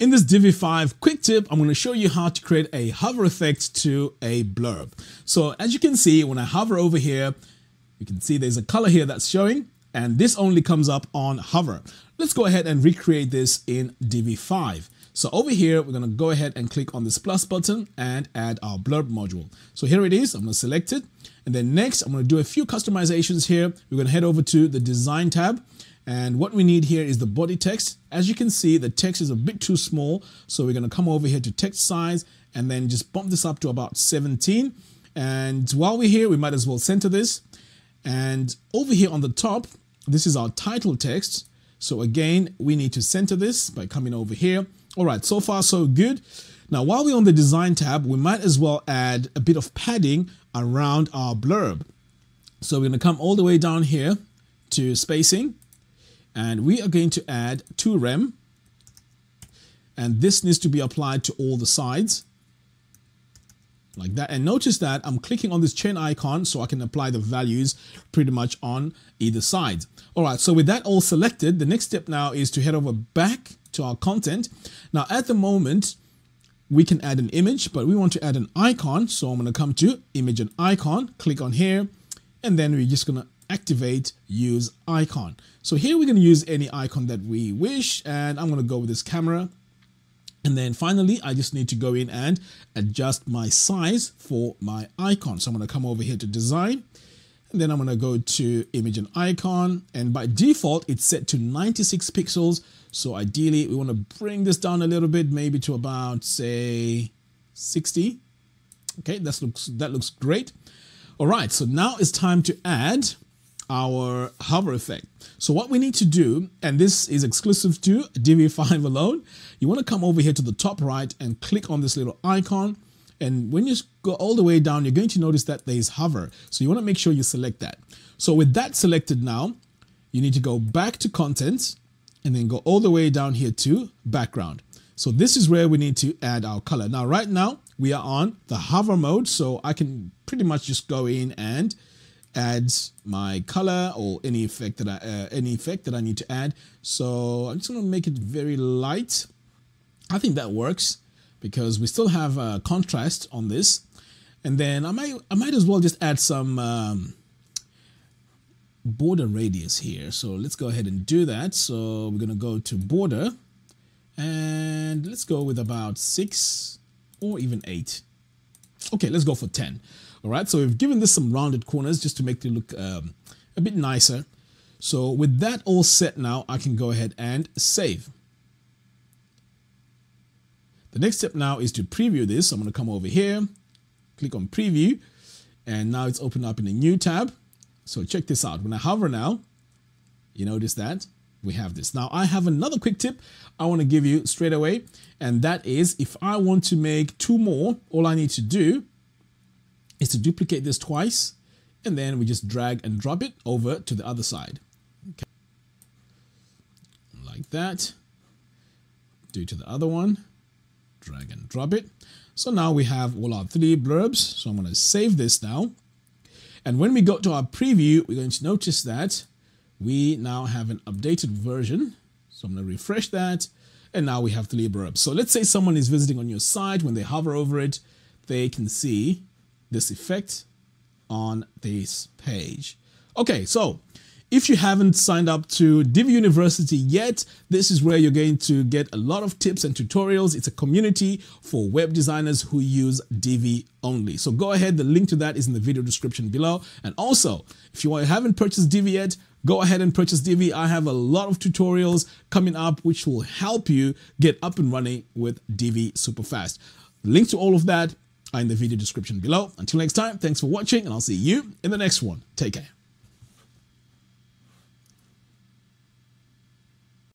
In this Divi 5 quick tip, I'm going to show you how to create a hover effect to a blurb. So as you can see, when I hover over here, you can see there's a color here that's showing and this only comes up on hover. Let's go ahead and recreate this in Divi 5. So over here, we're going to go ahead and click on this plus button and add our blurb module. So here it is. I'm going to select it. And then next, I'm going to do a few customizations here. We're going to head over to the design tab. And what we need here is the body text. As you can see, the text is a bit too small. So we're going to come over here to text size and then just bump this up to about 17. And while we're here, we might as well center this. And over here on the top, this is our title text. So again, we need to center this by coming over here all right, so far so good. Now, while we're on the design tab, we might as well add a bit of padding around our blurb. So we're going to come all the way down here to spacing and we are going to add 2 rem and this needs to be applied to all the sides like that. And notice that I'm clicking on this chain icon so I can apply the values pretty much on either side. All right, so with that all selected, the next step now is to head over back to our content. Now at the moment, we can add an image, but we want to add an icon. So I'm going to come to image and icon, click on here, and then we're just going to activate use icon. So here we're going to use any icon that we wish, and I'm going to go with this camera and then finally, I just need to go in and adjust my size for my icon. So I'm going to come over here to design and then I'm going to go to image and icon. And by default, it's set to 96 pixels. So ideally, we want to bring this down a little bit, maybe to about say 60. Okay, that looks, that looks great. All right, so now it's time to add our hover effect. So what we need to do, and this is exclusive to Divi 5 alone, you want to come over here to the top right and click on this little icon. And when you go all the way down, you're going to notice that there is hover. So you want to make sure you select that. So with that selected now, you need to go back to content and then go all the way down here to background. So this is where we need to add our color. Now, right now we are on the hover mode. So I can pretty much just go in and add my color or any effect that I, uh, any effect that I need to add. So I'm just to make it very light. I think that works because we still have a contrast on this. And then I might, I might as well just add some um, border radius here. So let's go ahead and do that. So we're going to go to border and let's go with about six or even eight. Okay, let's go for 10. All right, so we've given this some rounded corners just to make it look um, a bit nicer. So with that all set now, I can go ahead and save. The next step now is to preview this. So I'm going to come over here, click on preview, and now it's opened up in a new tab. So check this out. When I hover now, you notice that we have this. Now I have another quick tip I want to give you straight away. And that is if I want to make two more, all I need to do is to duplicate this twice and then we just drag and drop it over to the other side. Okay. Like that. Do to the other one. Drag and drop it. So now we have all our three blurbs. So I'm going to save this now. And when we go to our preview, we're going to notice that we now have an updated version. So I'm going to refresh that. And now we have three blurbs. So let's say someone is visiting on your site. When they hover over it, they can see this effect on this page. Okay, so if you haven't signed up to Divi University yet, this is where you're going to get a lot of tips and tutorials. It's a community for web designers who use Divi only. So go ahead, the link to that is in the video description below. And also, if you haven't purchased Divi yet, go ahead and purchase Divi. I have a lot of tutorials coming up which will help you get up and running with Divi super fast. Link to all of that are in the video description below. Until next time, thanks for watching and I'll see you in the next one. Take care.